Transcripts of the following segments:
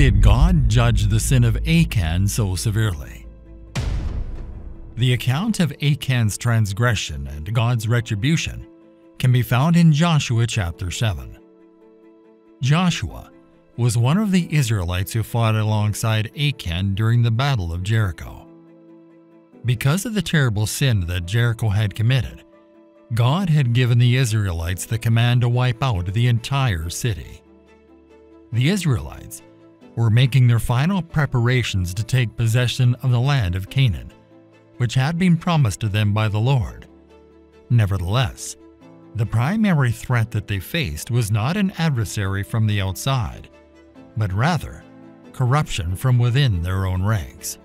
did God judge the sin of Achan so severely? The account of Achan's transgression and God's retribution can be found in Joshua chapter 7. Joshua was one of the Israelites who fought alongside Achan during the Battle of Jericho. Because of the terrible sin that Jericho had committed, God had given the Israelites the command to wipe out the entire city. The Israelites were making their final preparations to take possession of the land of Canaan, which had been promised to them by the Lord. Nevertheless, the primary threat that they faced was not an adversary from the outside, but rather corruption from within their own ranks.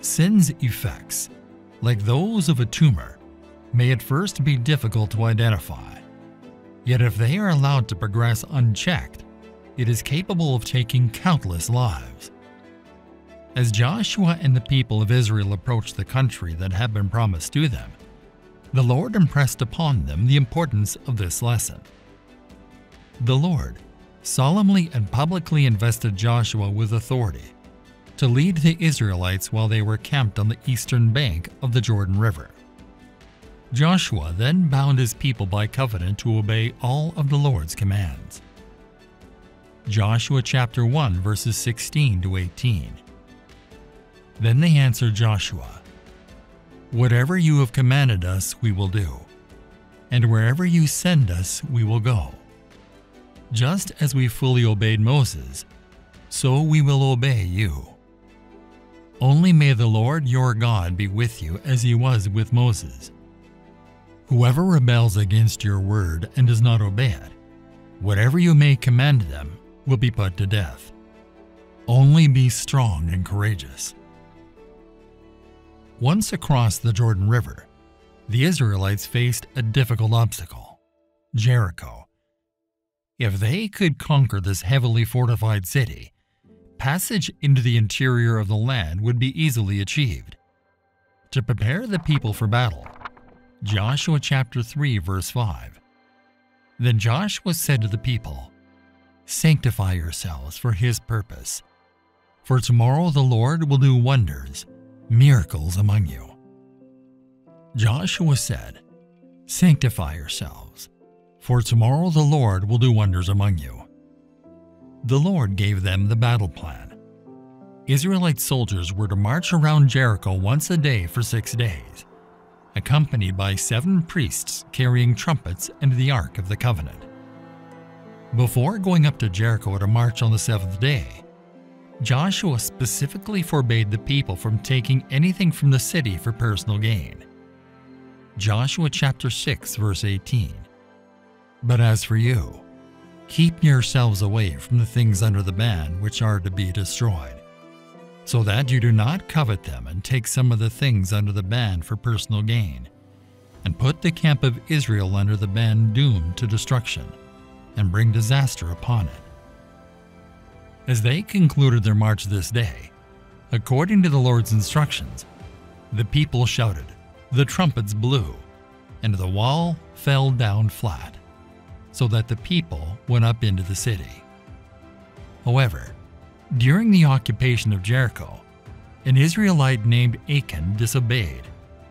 Sin's effects, like those of a tumor, may at first be difficult to identify. Yet if they are allowed to progress unchecked, it is capable of taking countless lives. As Joshua and the people of Israel approached the country that had been promised to them, the Lord impressed upon them the importance of this lesson. The Lord solemnly and publicly invested Joshua with authority to lead the Israelites while they were camped on the eastern bank of the Jordan River. Joshua then bound his people by covenant to obey all of the Lord's commands. Joshua chapter 1 verses 16 to 18. Then they answered Joshua, Whatever you have commanded us, we will do, and wherever you send us, we will go. Just as we fully obeyed Moses, so we will obey you. Only may the Lord your God be with you as he was with Moses. Whoever rebels against your word and does not obey it, whatever you may command them, will be put to death. Only be strong and courageous. Once across the Jordan River, the Israelites faced a difficult obstacle Jericho. If they could conquer this heavily fortified city, passage into the interior of the land would be easily achieved. To prepare the people for battle, Joshua chapter 3 verse 5. Then Joshua said to the people, Sanctify yourselves for his purpose, for tomorrow the Lord will do wonders miracles among you. Joshua said, Sanctify yourselves, for tomorrow the Lord will do wonders among you. The Lord gave them the battle plan. Israelite soldiers were to march around Jericho once a day for six days, accompanied by seven priests carrying trumpets and the Ark of the Covenant. Before going up to Jericho to march on the seventh day, Joshua specifically forbade the people from taking anything from the city for personal gain. Joshua chapter 6 verse 18. But as for you, keep yourselves away from the things under the ban which are to be destroyed, so that you do not covet them and take some of the things under the ban for personal gain, and put the camp of Israel under the ban doomed to destruction, and bring disaster upon it. As they concluded their march this day, according to the Lord's instructions, the people shouted, the trumpets blew, and the wall fell down flat, so that the people went up into the city. However, during the occupation of Jericho, an Israelite named Achan disobeyed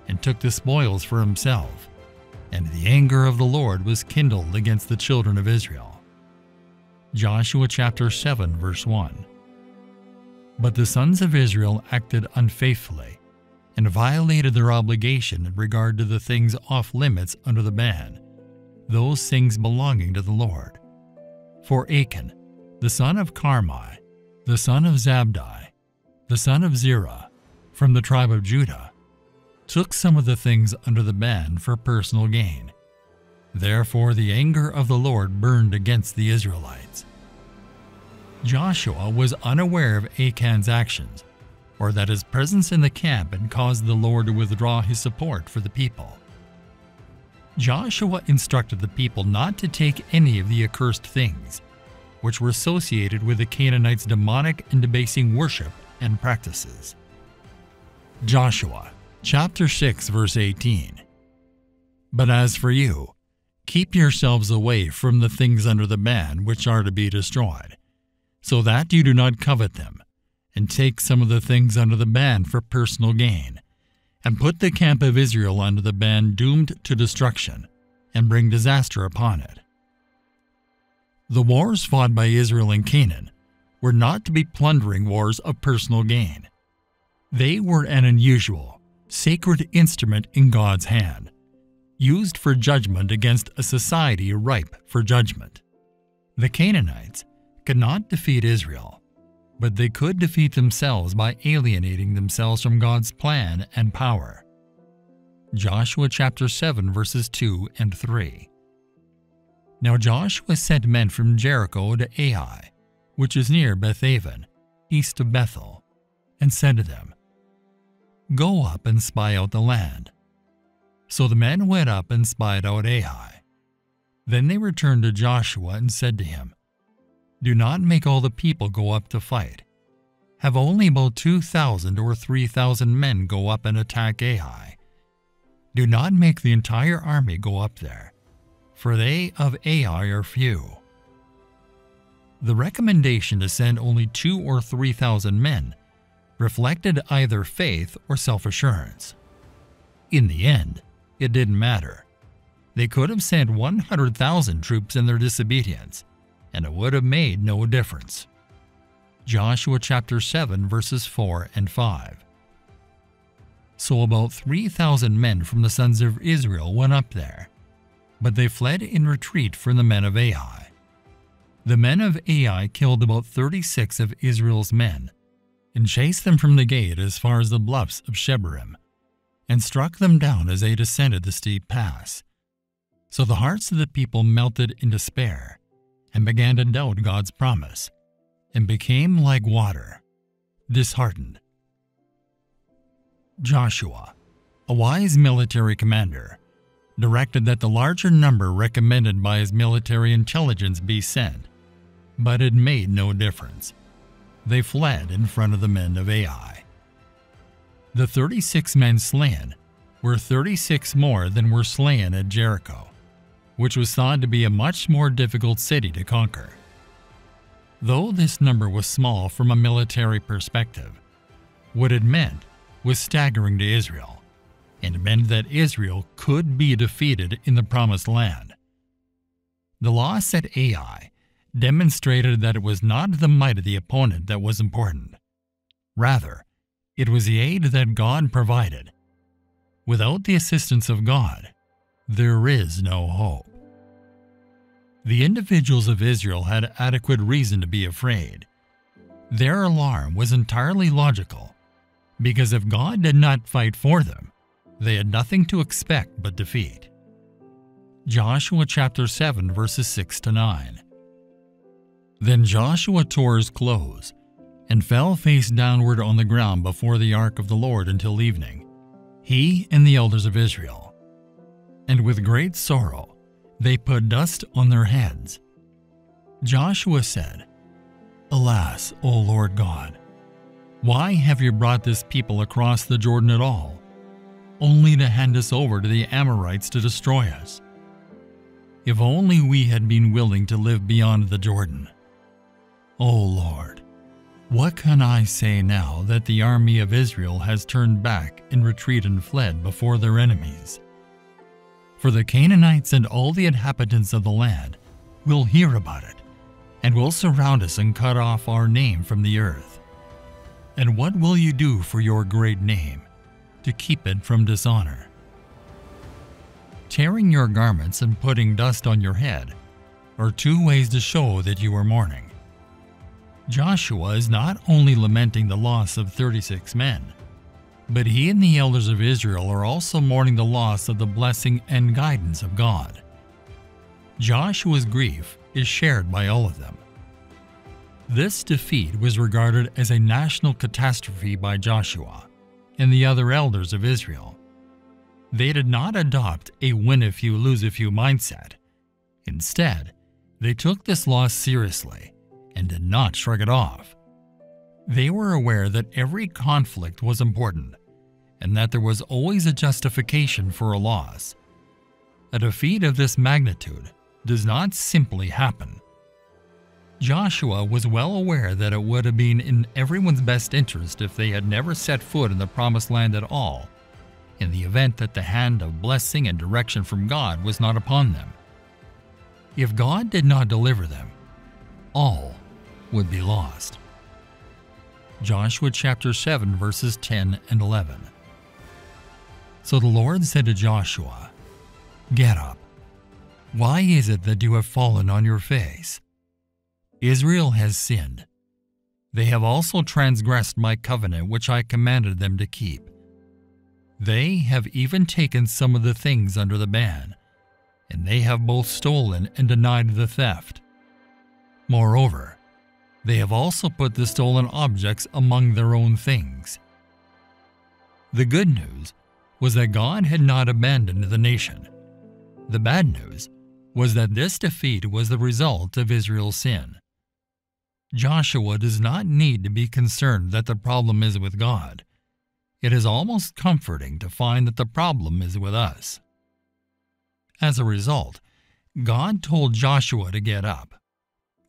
and took the spoils for himself, and the anger of the Lord was kindled against the children of Israel. Joshua chapter 7 verse 1. But the sons of Israel acted unfaithfully and violated their obligation in regard to the things off limits under the ban, those things belonging to the Lord. For Achan, the son of Carmi, the son of Zabdi, the son of Zerah, from the tribe of Judah, took some of the things under the ban for personal gain Therefore the anger of the Lord burned against the Israelites. Joshua was unaware of Achan's actions, or that his presence in the camp had caused the Lord to withdraw his support for the people. Joshua instructed the people not to take any of the accursed things, which were associated with the Canaanites' demonic and debasing worship and practices. Joshua chapter 6 verse 18 But as for you, Keep yourselves away from the things under the ban which are to be destroyed, so that you do not covet them, and take some of the things under the ban for personal gain, and put the camp of Israel under the ban doomed to destruction, and bring disaster upon it. The wars fought by Israel and Canaan were not to be plundering wars of personal gain. They were an unusual, sacred instrument in God's hand, used for judgment against a society ripe for judgment. The Canaanites could not defeat Israel, but they could defeat themselves by alienating themselves from God's plan and power. Joshua chapter 7 verses 2 and 3. Now Joshua sent men from Jericho to Ai, which is near Bethaven, east of Bethel, and said to them, Go up and spy out the land. So the men went up and spied out Ai. Then they returned to Joshua and said to him, do not make all the people go up to fight. Have only about 2,000 or 3,000 men go up and attack Ai. Do not make the entire army go up there, for they of Ai are few. The recommendation to send only two or 3,000 men reflected either faith or self assurance. In the end, it didn't matter. They could have sent 100,000 troops in their disobedience, and it would have made no difference. Joshua chapter 7 verses 4 and 5. So about 3,000 men from the sons of Israel went up there, but they fled in retreat from the men of Ai. The men of Ai killed about 36 of Israel's men, and chased them from the gate as far as the bluffs of Shebarim, and struck them down as they descended the steep pass. So the hearts of the people melted in despair, and began to doubt God's promise, and became like water, disheartened. Joshua, a wise military commander, directed that the larger number recommended by his military intelligence be sent, but it made no difference. They fled in front of the men of Ai. The 36 men slain were 36 more than were slain at Jericho which was thought to be a much more difficult city to conquer. Though this number was small from a military perspective, what it meant was staggering to Israel, and meant that Israel could be defeated in the Promised Land. The loss at Ai demonstrated that it was not the might of the opponent that was important. Rather, it was the aid that God provided. Without the assistance of God, there is no hope. The individuals of Israel had adequate reason to be afraid. Their alarm was entirely logical, because if God did not fight for them, they had nothing to expect but defeat. Joshua chapter 7 verses 6 to 9. Then Joshua tore his clothes and fell face downward on the ground before the ark of the Lord until evening, he and the elders of Israel. And with great sorrow they put dust on their heads. Joshua said, Alas, O Lord God, why have you brought this people across the Jordan at all, only to hand us over to the Amorites to destroy us? If only we had been willing to live beyond the Jordan. O Lord, what can I say now that the army of Israel has turned back in retreat and fled before their enemies? For the Canaanites and all the inhabitants of the land will hear about it, and will surround us and cut off our name from the earth. And what will you do for your great name, to keep it from dishonor? Tearing your garments and putting dust on your head are two ways to show that you are mourning. Joshua is not only lamenting the loss of 36 men, but he and the elders of Israel are also mourning the loss of the blessing and guidance of God. Joshua's grief is shared by all of them. This defeat was regarded as a national catastrophe by Joshua and the other elders of Israel. They did not adopt a win if you lose if you mindset. Instead, they took this loss seriously and did not shrug it off. They were aware that every conflict was important and that there was always a justification for a loss. A defeat of this magnitude does not simply happen. Joshua was well aware that it would have been in everyone's best interest if they had never set foot in the promised land at all, in the event that the hand of blessing and direction from God was not upon them. If God did not deliver them, all would be lost. Joshua chapter 7 verses 10 and 11. So the Lord said to Joshua, Get up. Why is it that you have fallen on your face? Israel has sinned. They have also transgressed my covenant which I commanded them to keep. They have even taken some of the things under the ban, and they have both stolen and denied the theft. Moreover, they have also put the stolen objects among their own things. The good news was that God had not abandoned the nation. The bad news was that this defeat was the result of Israel's sin. Joshua does not need to be concerned that the problem is with God. It is almost comforting to find that the problem is with us. As a result, God told Joshua to get up.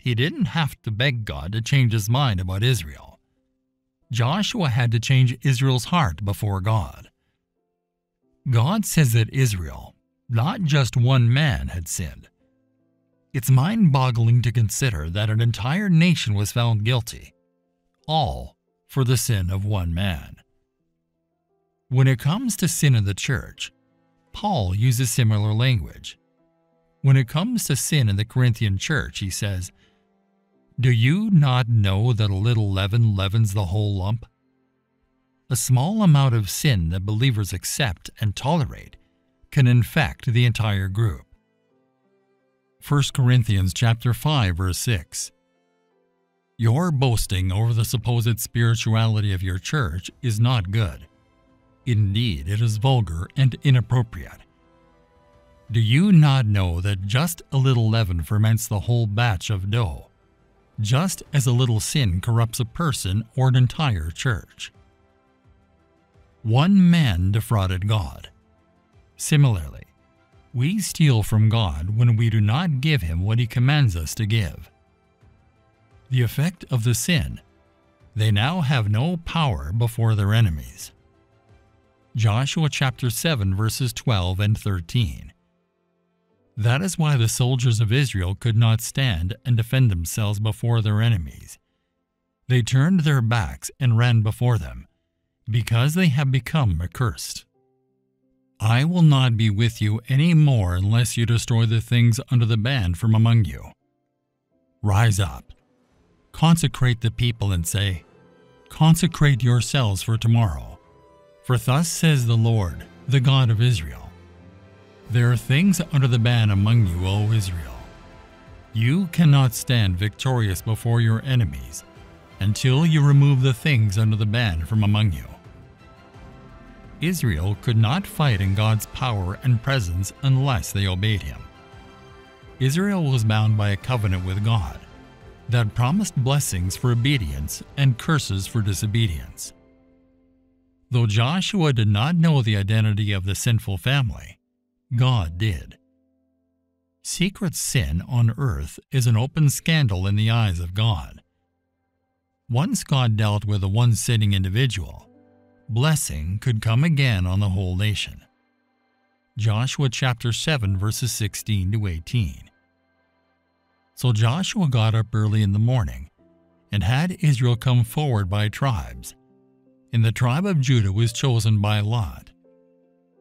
He didn't have to beg God to change his mind about Israel. Joshua had to change Israel's heart before God. God says that Israel, not just one man, had sinned. It's mind boggling to consider that an entire nation was found guilty, all for the sin of one man. When it comes to sin in the church, Paul uses similar language. When it comes to sin in the Corinthian church, he says, Do you not know that a little leaven leavens the whole lump? A small amount of sin that believers accept and tolerate can infect the entire group. 1 Corinthians chapter 5 verse 6. Your boasting over the supposed spirituality of your church is not good. Indeed, it is vulgar and inappropriate. Do you not know that just a little leaven ferments the whole batch of dough, just as a little sin corrupts a person or an entire church? One man defrauded God. Similarly, we steal from God when we do not give Him what He commands us to give. The effect of the sin, they now have no power before their enemies. Joshua chapter 7 verses 12 and 13. That is why the soldiers of Israel could not stand and defend themselves before their enemies. They turned their backs and ran before them, because they have become accursed. I will not be with you any more unless you destroy the things under the ban from among you. Rise up, consecrate the people, and say, Consecrate yourselves for tomorrow. For thus says the Lord, the God of Israel There are things under the ban among you, O Israel. You cannot stand victorious before your enemies until you remove the things under the ban from among you. Israel could not fight in God's power and presence unless they obeyed him. Israel was bound by a covenant with God that promised blessings for obedience and curses for disobedience. Though Joshua did not know the identity of the sinful family, God did. Secret sin on earth is an open scandal in the eyes of God. Once God dealt with a one sitting individual, blessing could come again on the whole nation. Joshua chapter 7 verses 16 to 18. So Joshua got up early in the morning and had Israel come forward by tribes. And the tribe of Judah was chosen by Lot.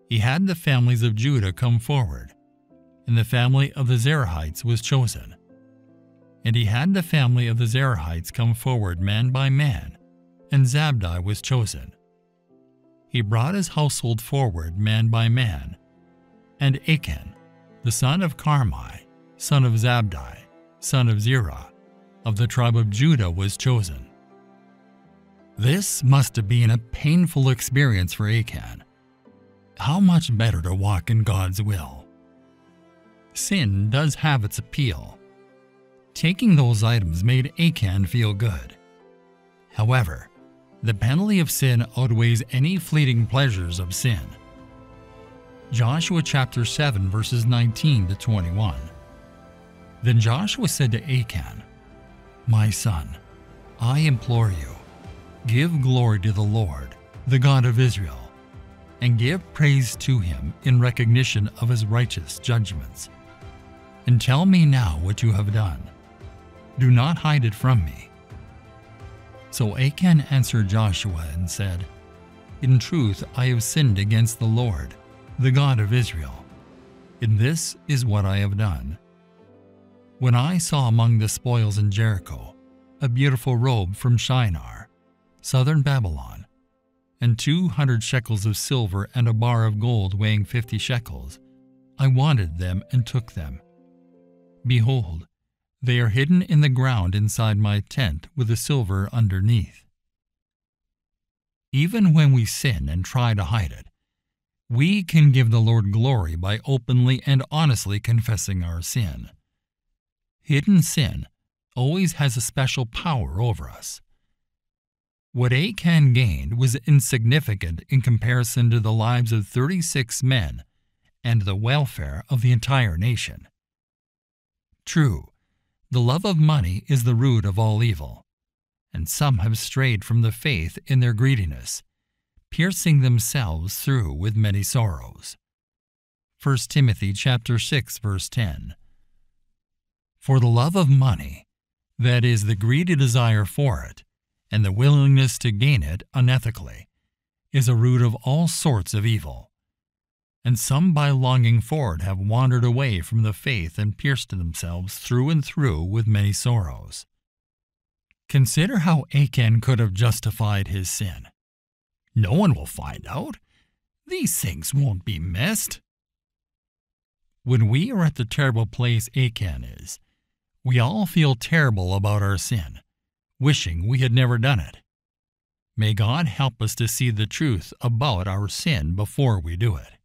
He had the families of Judah come forward, and the family of the Zerahites was chosen. And he had the family of the Zerahites come forward man by man, and Zabdi was chosen he brought his household forward man by man. And Achan, the son of Carmi, son of Zabdi, son of Zerah, of the tribe of Judah, was chosen. This must have been a painful experience for Achan. How much better to walk in God's will. Sin does have its appeal. Taking those items made Achan feel good. However, the penalty of sin outweighs any fleeting pleasures of sin. Joshua chapter 7 verses 19 to 21. Then Joshua said to Achan, My son, I implore you, give glory to the Lord, the God of Israel, and give praise to him in recognition of his righteous judgments. And tell me now what you have done. Do not hide it from me. So Achan answered Joshua and said, In truth, I have sinned against the Lord, the God of Israel. And this is what I have done. When I saw among the spoils in Jericho a beautiful robe from Shinar, southern Babylon, and two hundred shekels of silver and a bar of gold weighing fifty shekels, I wanted them and took them. Behold, they are hidden in the ground inside my tent with the silver underneath. Even when we sin and try to hide it, we can give the Lord glory by openly and honestly confessing our sin. Hidden sin always has a special power over us. What Achan gained was insignificant in comparison to the lives of 36 men and the welfare of the entire nation. True, the love of money is the root of all evil, and some have strayed from the faith in their greediness, piercing themselves through with many sorrows. 1 Timothy chapter 6 verse 10. For the love of money, that is the greedy desire for it, and the willingness to gain it unethically, is a root of all sorts of evil and some by longing for it have wandered away from the faith and pierced themselves through and through with many sorrows. Consider how Achan could have justified his sin. No one will find out. These things won't be missed. When we are at the terrible place Achan is, we all feel terrible about our sin, wishing we had never done it. May God help us to see the truth about our sin before we do it.